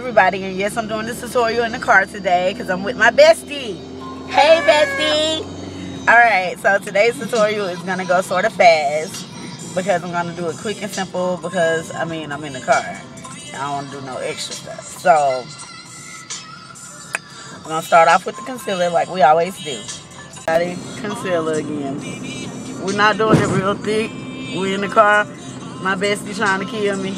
everybody and yes I'm doing this tutorial in the car today because I'm with my bestie. Hey bestie. All right so today's tutorial is gonna go sort of fast because I'm gonna do it quick and simple because I mean I'm in the car. I don't want to do no extra stuff. So I'm gonna start off with the concealer like we always do. Concealer again. We're not doing it real thick. We in the car. My bestie trying to kill me.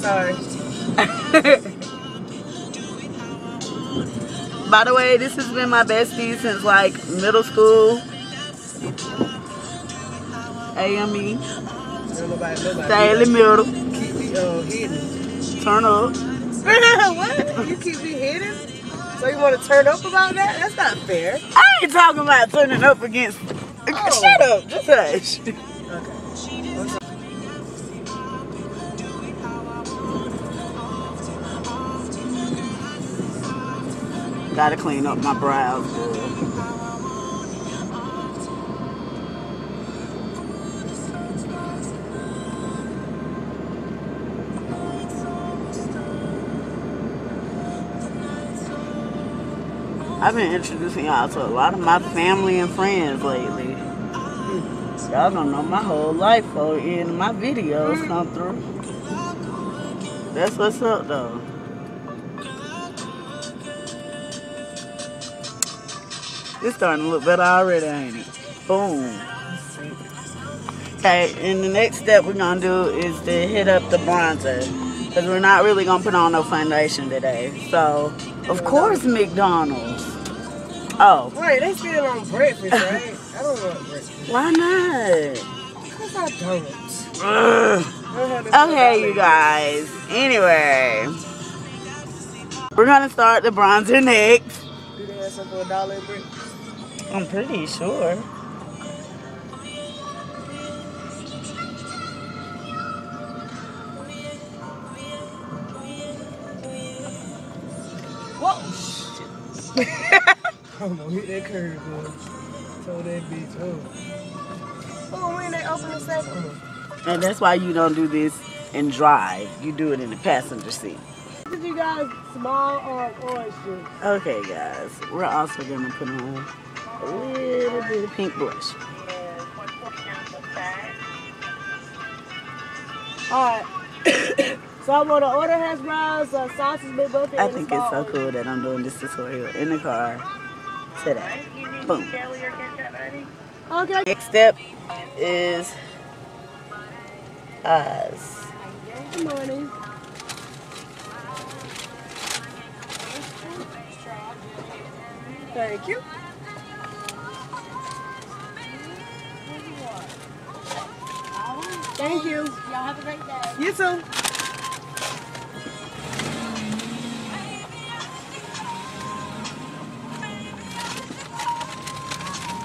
Sorry By the way, this has been my bestie since like middle school. AME. Daily middle. Keep me uh, hidden. Turn up. what? You keep me hidden? So you want to turn up about that? That's not fair. I ain't talking about turning up against. Oh. Shut up. Just hush. Okay. Gotta clean up my brows. I've been introducing y'all to a lot of my family and friends lately. Y'all don't know my whole life for in my videos come through. That's what's up though. It's starting to look better already, ain't it? Boom. Okay, and the next step we're gonna do is to hit up the bronzer. Because we're not really gonna put on no foundation today. So, of course, McDonald's. Oh, Wait, they still on breakfast, right? I don't want breakfast. why not? Because I don't. Ugh. I don't have this Okay, you guys. Anyway, we're gonna start the bronzer next. They have a dollar in breakfast? I'm pretty sure. Whoa! I'm gonna hit that curve, boy. Told that bitch, oh. Oh, when they open the second And that's why you don't do this and drive. You do it in the passenger seat. Did you guys small or orange juice? Okay, guys. We're also gonna put on a little bit of pink blush. Alright. so I'm gonna order hash browns, uh, sausage, big butter, I think it's so cool that I'm doing this tutorial in the car today. Boom. Okay. Next step is eyes. Thank you. Thank you. Y'all have a great day. You too.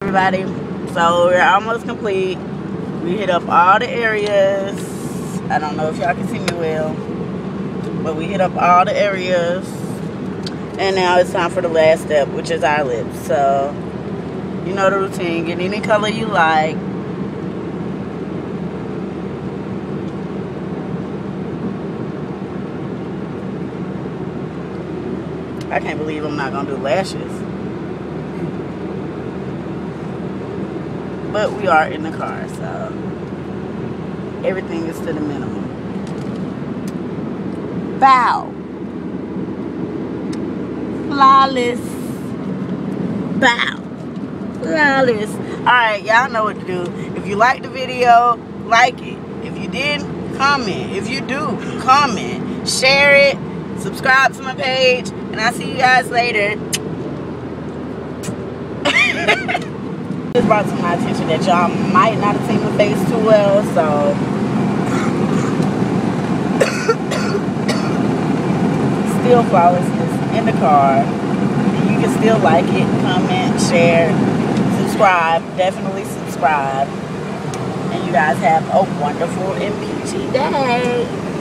Everybody, so we're almost complete. We hit up all the areas. I don't know if y'all can see me well, but we hit up all the areas. And now it's time for the last step, which is our lips. So, you know the routine. Get any color you like. I can't believe I'm not gonna do lashes. But we are in the car, so everything is to the minimum. Bow. Flawless. Bow. Flawless. Alright, y'all know what to do. If you like the video, like it. If you didn't, comment. If you do, comment. Share it. Subscribe to my page. And I'll see you guys later. It brought to my attention that y'all might not have seen my face too well, so still flawlessness in the car. You can still like it, comment, share, subscribe. Definitely subscribe. And you guys have a wonderful and day.